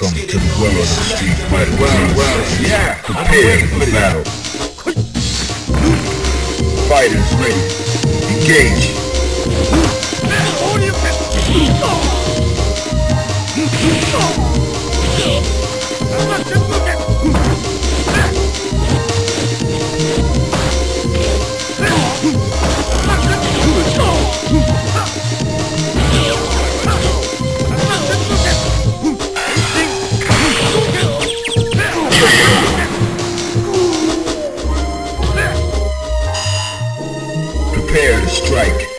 Welcome to the world of the Street Fighter. Well, well, yeah. Prepare for battle. Fighters ready. Engage. Prepare to strike.